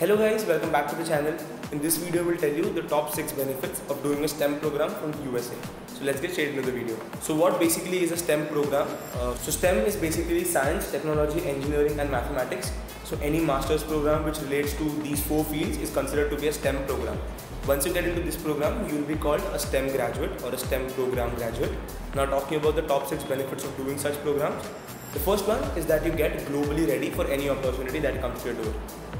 Hello guys, welcome back to the channel. In this video, we'll tell you the top 6 benefits of doing a STEM program from the USA. So let's get straight into the video. So what basically is a STEM program? Uh, so STEM is basically science, technology, engineering and mathematics. So any master's program which relates to these four fields is considered to be a STEM program. Once you get into this program, you will be called a STEM graduate or a STEM program graduate. Now talking about the top 6 benefits of doing such programs. The first one is that you get globally ready for any opportunity that comes to your door.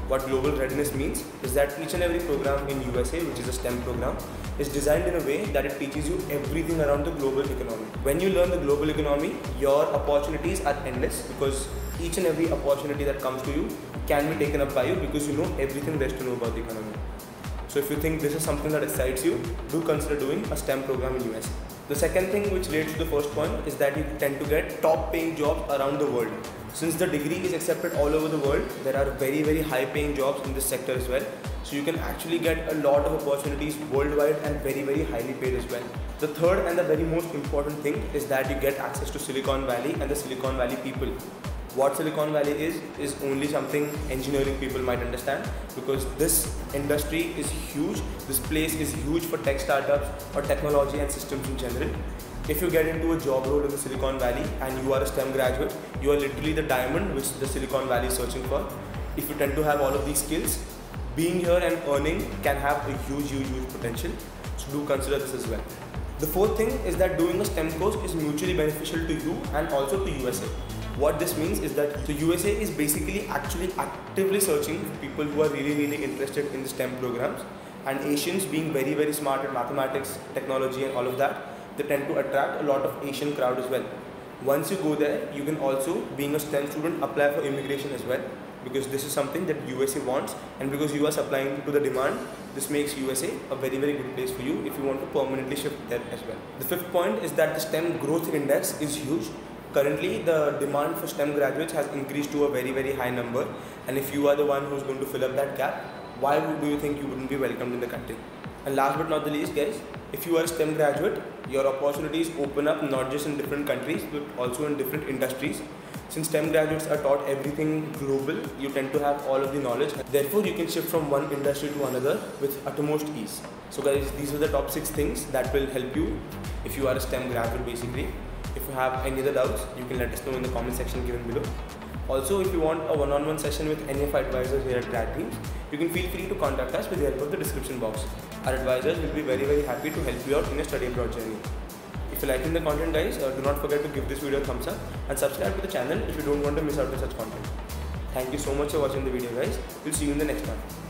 What global readiness means is that each and every program in USA, which is a STEM program, is designed in a way that it teaches you everything around the global economy. When you learn the global economy, your opportunities are endless because each and every opportunity that comes to you can be taken up by you because you know everything there is to know about the economy. So if you think this is something that excites you, do consider doing a STEM program in USA. The second thing which relates to the first point is that you tend to get top paying jobs around the world. Since the degree is accepted all over the world, there are very very high paying jobs in this sector as well. So you can actually get a lot of opportunities worldwide and very very highly paid as well. The third and the very most important thing is that you get access to Silicon Valley and the Silicon Valley people what Silicon Valley is is only something engineering people might understand because this industry is huge. This place is huge for tech startups or technology and systems in general. If you get into a job role in the Silicon Valley and you are a STEM graduate, you are literally the diamond which the Silicon Valley is searching for. If you tend to have all of these skills, being here and earning can have a huge, huge, huge potential. So do consider this as well. The fourth thing is that doing a STEM course is mutually beneficial to you and also to USA. What this means is that the USA is basically actually actively searching people who are really, really interested in the STEM programs. And Asians being very, very smart at mathematics, technology, and all of that, they tend to attract a lot of Asian crowd as well. Once you go there, you can also, being a STEM student, apply for immigration as well because this is something that USA wants and because you are supplying to the demand this makes USA a very very good place for you if you want to permanently shift there as well. The fifth point is that the STEM growth index is huge currently the demand for STEM graduates has increased to a very very high number and if you are the one who's going to fill up that gap why do you think you wouldn't be welcomed in the country and last but not the least guys if you are a STEM graduate your opportunities open up not just in different countries but also in different industries since STEM graduates are taught everything global, you tend to have all of the knowledge. Therefore, you can shift from one industry to another with utmost ease. So guys, these are the top 6 things that will help you if you are a STEM graduate basically. If you have any other doubts, you can let us know in the comment section given below. Also, if you want a one-on-one session with any of our advisors here at Grad-Dreams, you can feel free to contact us with the help of the description box. Our advisors will be very very happy to help you out in your study abroad journey. If you're liking the content guys, uh, do not forget to give this video a thumbs up and subscribe to the channel if you don't want to miss out on such content. Thank you so much for watching the video guys. We'll see you in the next one.